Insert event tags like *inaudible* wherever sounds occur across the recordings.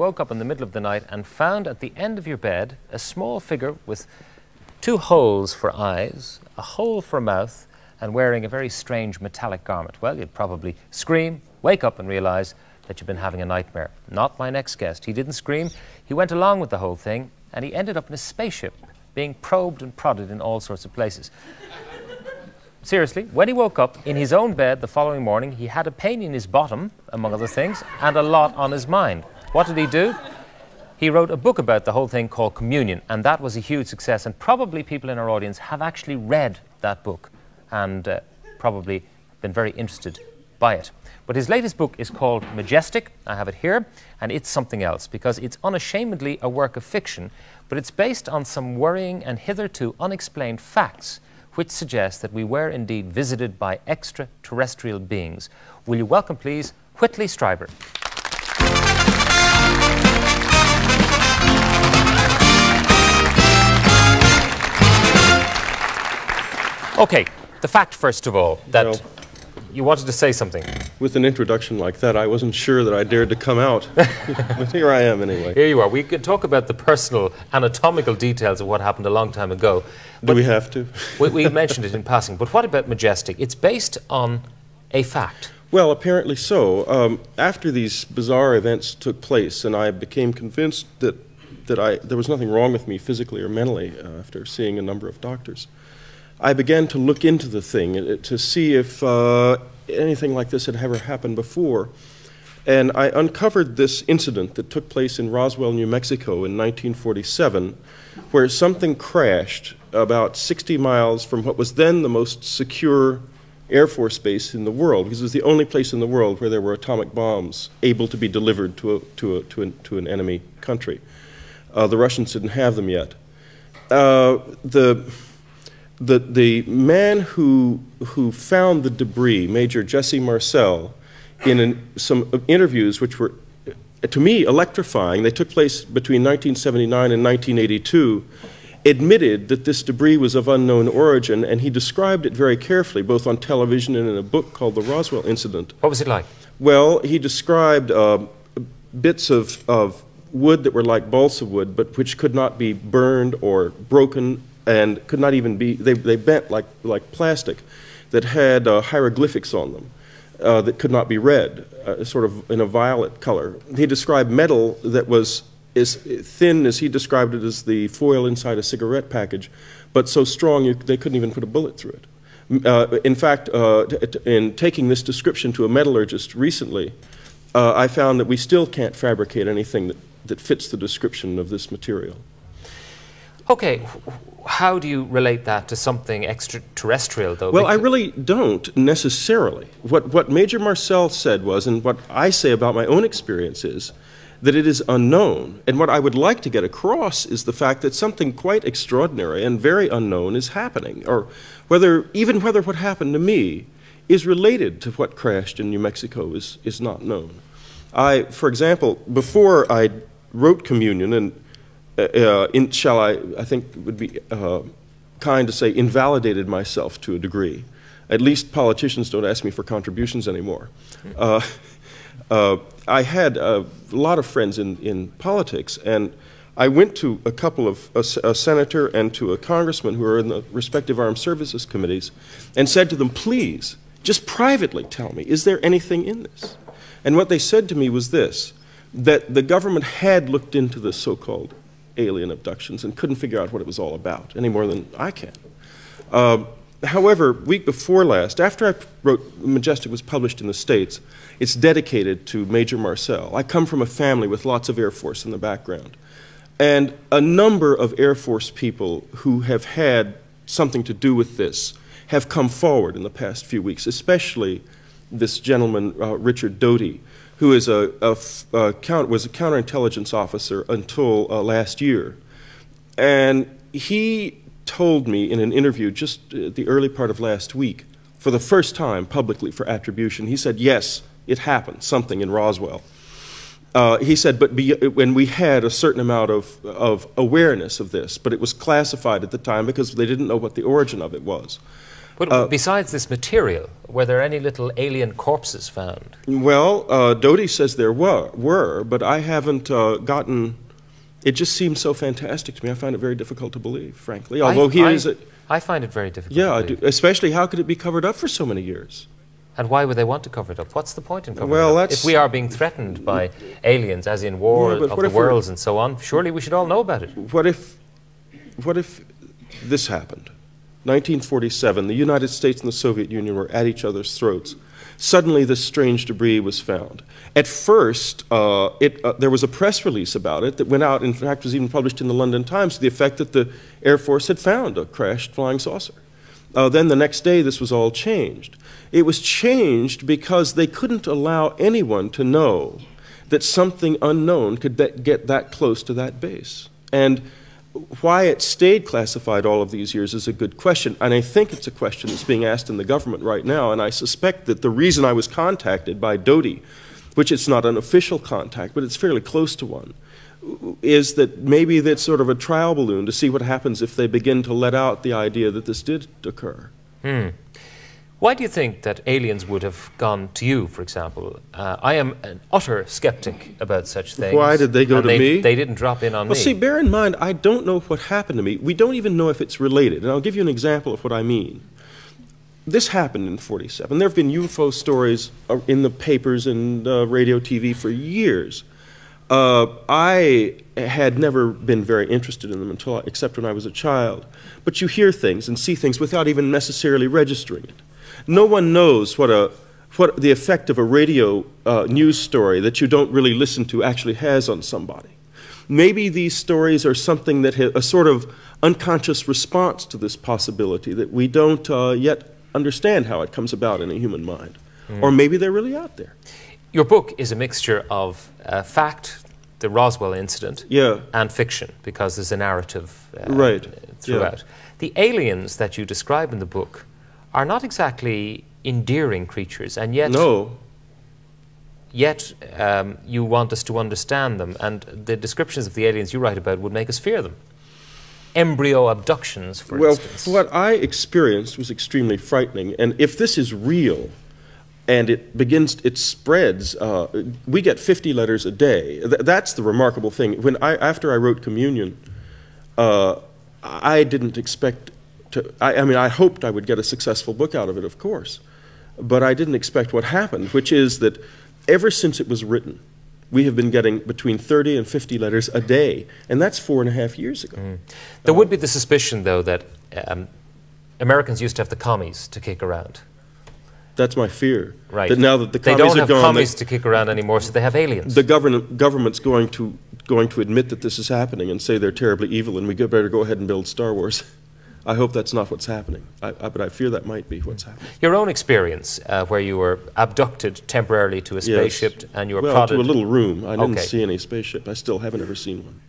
woke up in the middle of the night and found at the end of your bed a small figure with two holes for eyes, a hole for mouth, and wearing a very strange metallic garment. Well, you'd probably scream, wake up, and realize that you've been having a nightmare. Not my next guest. He didn't scream, he went along with the whole thing, and he ended up in a spaceship being probed and prodded in all sorts of places. Seriously, when he woke up in his own bed the following morning, he had a pain in his bottom, among other things, and a lot on his mind. What did he do? He wrote a book about the whole thing called Communion, and that was a huge success. And probably people in our audience have actually read that book and uh, probably been very interested by it. But his latest book is called Majestic. I have it here, and it's something else because it's unashamedly a work of fiction, but it's based on some worrying and hitherto unexplained facts which suggest that we were indeed visited by extraterrestrial beings. Will you welcome, please, Whitley Strieber? Okay, the fact, first of all, that well, you wanted to say something. With an introduction like that, I wasn't sure that I dared to come out. *laughs* but here I am anyway. Here you are. We could talk about the personal anatomical details of what happened a long time ago. Do we have to? we, we *laughs* mentioned it in passing. But what about Majestic? It's based on a fact. Well, apparently so. Um, after these bizarre events took place, and I became convinced that, that I, there was nothing wrong with me physically or mentally uh, after seeing a number of doctors, I began to look into the thing uh, to see if uh, anything like this had ever happened before. And I uncovered this incident that took place in Roswell, New Mexico in 1947, where something crashed about 60 miles from what was then the most secure Air Force base in the world, because it was the only place in the world where there were atomic bombs able to be delivered to, a, to, a, to, an, to an enemy country. Uh, the Russians didn't have them yet. Uh, the the, the man who, who found the debris, Major Jesse Marcel, in an, some interviews which were, to me, electrifying, they took place between 1979 and 1982, admitted that this debris was of unknown origin, and he described it very carefully, both on television and in a book called The Roswell Incident. What was it like? Well, he described uh, bits of, of wood that were like balsa wood, but which could not be burned or broken and could not even be, they, they bent like, like plastic that had uh, hieroglyphics on them uh, that could not be read, uh, sort of in a violet color. He described metal that was as thin as he described it as the foil inside a cigarette package, but so strong you, they couldn't even put a bullet through it. Uh, in fact, uh, in taking this description to a metallurgist recently, uh, I found that we still can't fabricate anything that, that fits the description of this material. Okay, how do you relate that to something extraterrestrial, though? Well, I really don't necessarily. What, what Major Marcel said was, and what I say about my own experience is, that it is unknown. And what I would like to get across is the fact that something quite extraordinary and very unknown is happening, or whether, even whether what happened to me is related to what crashed in New Mexico is, is not known. I, for example, before I wrote Communion, and uh, uh, in, shall I, I think would be uh, kind to say, invalidated myself to a degree. At least politicians don't ask me for contributions anymore. Uh, uh, I had a lot of friends in, in politics, and I went to a couple of, a, a, senator and to a congressman who are in the respective armed services committees, and said to them, please, just privately tell me, is there anything in this? And what they said to me was this that the government had looked into the so called alien abductions and couldn't figure out what it was all about any more than I can. Uh, however, week before last, after I wrote Majestic was published in the States, it's dedicated to Major Marcel. I come from a family with lots of Air Force in the background. And a number of Air Force people who have had something to do with this have come forward in the past few weeks, especially this gentleman, uh, Richard Doty, who is a, a, a was a counterintelligence officer until uh, last year. And he told me in an interview just uh, the early part of last week, for the first time publicly for attribution, he said, Yes, it happened, something in Roswell. Uh, he said, but be, when we had a certain amount of, of awareness of this, but it was classified at the time because they didn't know what the origin of it was. But Uh, besides this material, were there any little alien corpses found? Well, uh, Doty says there were, were but I haven't uh, gotten. It just seems so fantastic to me. I find it very difficult to believe, frankly. Although I, he I, is, a, I find it very difficult. yeah, to I do, especially how could it be covered up for so many years? And why would they want to cover it up? What's the point in covering Well, it up? that's- If we are being threatened by aliens, as in war Yeah, of the worlds and so on, surely we should all know about it. What if, what if this happened? 1947, the United States and the Soviet Union were at each other's throats. Suddenly, this strange debris was found. At first, uh, it, uh, there was a press release about it that went out, in fact, was even published in the London Times to the effect that the Air Force had found a crashed flying saucer. Uh, then the next day, this was all changed. It was changed because they couldn't allow anyone to know that something unknown could get that close to that base. And why it stayed classified all of these years is a good question. And I think it's a question that's being asked in the government right now. And I suspect that the reason I was contacted by Doty, which it's not an official contact, but it's fairly close to one, is that maybe that's sort of a trial balloon to see what happens if they begin to let out the idea that this did occur. Hmm. Why do you think that aliens would have gone to you, for example? Uh, I am an utter skeptic about such things. Why did they go to they, me? They didn't drop in on Well, me. Well, see, bear in mind, I don't know what happened to me. We don't even know if it's related. And I'll give you an example of what I mean. This happened in 47. There have been UFO stories uh, in the papers and uh, radio, TV for years. Uh, I had never been very interested in them until, except when I was a child. But you hear things and see things without even necessarily registering it. No one knows what a what the effect of a radio uh, news story that you don't really listen to actually has on somebody. Maybe these stories are something that ha- a sort of unconscious response to this possibility that we don't uh, yet understand how it comes about in a human mind. Or maybe they're really out there. Your book is a mixture of uh, fact, the Roswell incident, Yeah. and fiction, because there's a narrative uh, Right. throughout. The aliens that you describe in the book are not exactly endearing creatures, and yet, No. yet um, you want us to understand them. And the descriptions of the aliens you write about would make us fear them. Embryo abductions, for well, instance. what I experienced was extremely frightening. And if this is real, and it begins, it spreads. Uh, we get 50 letters a day. Th- that's the remarkable thing. When I, after I wrote Communion, uh, I didn't expect to. I, I mean, I hoped I would get a successful book out of it, of course, but I didn't expect what happened, which is that ever since it was written, we have been getting between 30 and 50 letters a day, and that's four and a half years ago. There would be the suspicion, though, that um, Americans used to have the commies to kick around. That's my fear. Right. That now that the commies they don't have gone, commies to kick around anymore, so they have aliens. the government, government's going to going to admit that this is happening and say they're terribly evil, and we better go ahead and build Star Wars. *laughs* I hope that's not what's happening, I, I, but I fear that might be what's happening. Your own experience, uh, where you were abducted temporarily to a Yes. spaceship and you were well, prodded. to a little room. I didn't Okay. see any spaceship. I still haven't ever seen one.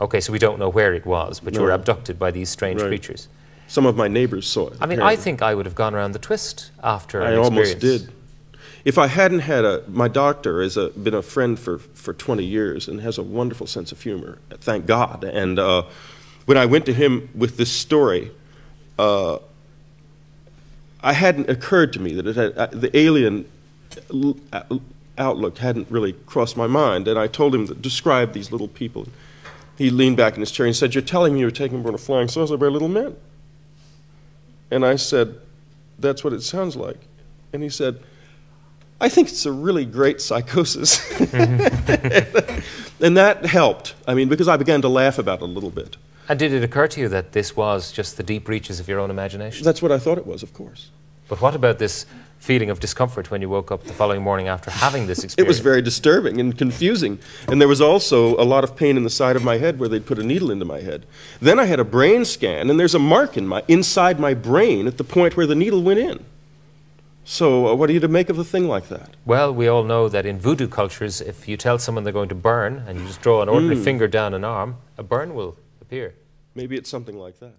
Okay, so we don't know where it was, but you were abducted by these strange Right. creatures. Some of my neighbors saw it. I mean, I think I would have gone around the twist after I almost did. If I hadn't had a, my doctor has a, been a friend for, for 20 years and has a wonderful sense of humor, thank God. And uh, when I went to him with this story, uh, I hadn't occurred to me that it had, uh, the alien l- uh, outlook hadn't really crossed my mind. And I told him to describe these little people. He leaned back in his chair and said, You're telling me you were taken aboard a flying saucer by little men? And I said, That's what it sounds like. And he said, I think it's a really great psychosis. *laughs* *laughs* and that helped. I mean, because I began to laugh about it a little bit. And did it occur to you that this was just the deep reaches of your own imagination? That's what I thought it was, of course. But what about this feeling of discomfort when you woke up the following morning after having this experience? *laughs* It was very disturbing and confusing. And there was also a lot of pain in the side of my head where they'd put a needle into my head. Then I had a brain scan, and there's a mark in my, inside my brain at the point where the needle went in. So, uh, what are you to make of a thing like that? Well, we all know that in voodoo cultures, if you tell someone they're going to burn and you just draw an ordinary Mm. finger down an arm, a burn will appear. Maybe it's something like that.